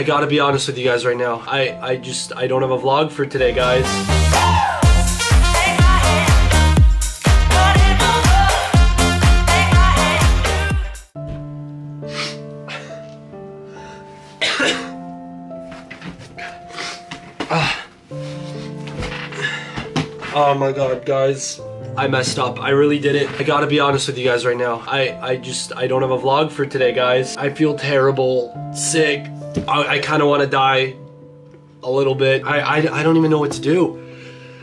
I gotta be honest with you guys right now. I, I just, I don't have a vlog for today, guys. Oh my god, guys. I messed up. I really did it. I gotta be honest with you guys right now. I, I just, I don't have a vlog for today, guys. I feel terrible, sick. I, I kind of want to die a little bit. I, I, I don't even know what to do.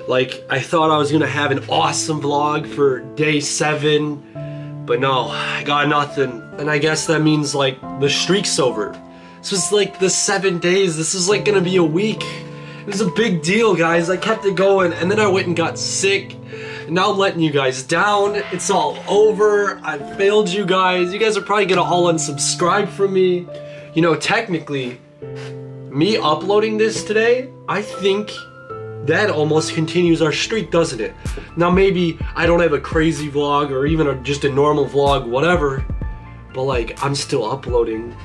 Like, I thought I was gonna have an awesome vlog for day seven, but no, I got nothing. And I guess that means, like, the streak's over. This was like the seven days. This is like gonna be a week. It was a big deal, guys. I kept it going, and then I went and got sick. And now I'm letting you guys down. It's all over. I failed you guys. You guys are probably gonna all unsubscribe from me. You know, technically, me uploading this today, I think that almost continues our streak, doesn't it? Now maybe I don't have a crazy vlog or even a, just a normal vlog, whatever, but like I'm still uploading.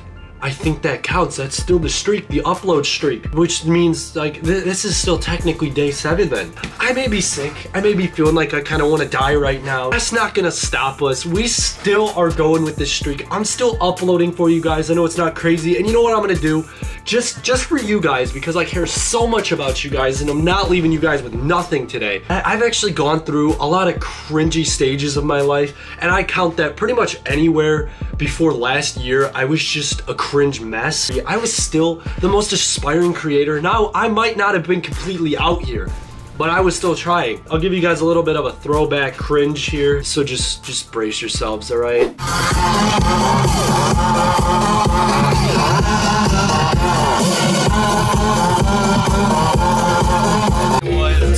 I think that counts. That's still the streak, the upload streak, which means like th this is still technically day seven then. I may be sick. I may be feeling like I kind of want to die right now. That's not gonna stop us. We still are going with this streak. I'm still uploading for you guys. I know it's not crazy. And you know what I'm gonna do? Just, just for you guys, because I care so much about you guys and I'm not leaving you guys with nothing today. I I've actually gone through a lot of cringy stages of my life and I count that pretty much anywhere before last year, I was just a cringe mess. I was still the most aspiring creator. Now, I might not have been completely out here, but I was still trying. I'll give you guys a little bit of a throwback cringe here, so just just brace yourselves, all right?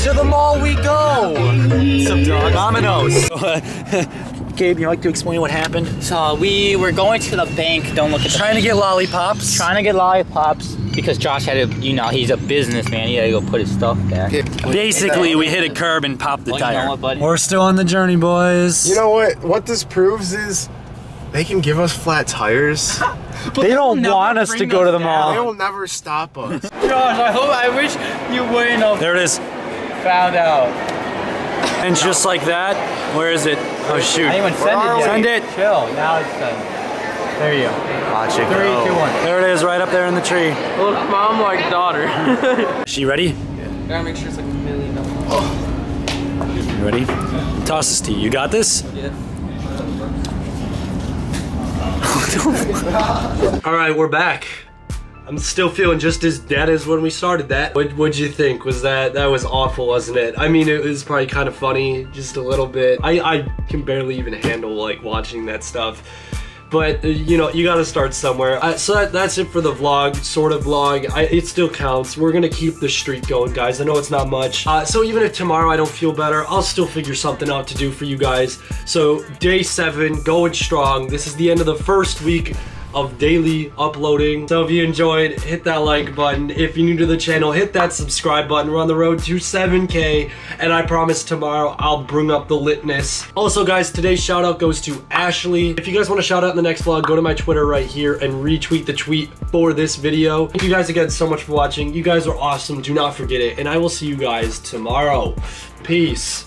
To the mall we go! Some dog. Domino's. Gabe, you like to explain what happened? So we were going to the bank. Don't look at the Trying to get lollipops. trying to get lollipops because Josh had to. You know, he's a businessman. He had to go put his stuff back. Basically, we hit a curb and popped the Well, you know tire. what. We're still on the journey, boys. You know what? What this proves is they can give us flat tires. they don't want us to bring go to us the They mall. will never stop us. Josh, I hope. I wish you wouldn't have There it is. found out. And just like that, where is it? Oh shoot. I didn't even send it yet. Send it. Chill. Now it's done. There you go. Watch it Three, go. two, one. There it is, right up there in the tree. Look, mom like daughter. She ready? Yeah. Gotta make sure it's like a million dollars. You ready? Toss this to you. You got this? Yeah. All right, we're back. I'm still feeling just as dead as when we started that. What, what'd you think? Was that, that was awful, wasn't it? I mean, it was probably kind of funny, just a little bit. I, I can barely even handle like watching that stuff. But, uh, you know, you gotta start somewhere. Uh, so that, that's it for the vlog, sort of vlog. I, it still counts. We're gonna keep the streak going, guys. I know it's not much. Uh, so even if tomorrow I don't feel better, I'll still figure something out to do for you guys. So day seven, going strong. This is the end of the first week of daily uploading. So if you enjoyed, hit that like button. If you're new to the channel, hit that subscribe button. We're on the road to 7K, and I promise tomorrow I'll bring up the litness. Also, guys, today's shout out goes to Ashley. If you guys want to shout out in the next vlog, go to my Twitter right here and retweet the tweet for this video. Thank you guys again so much for watching. You guys are awesome. Do not forget it, and I will see you guys tomorrow. Peace.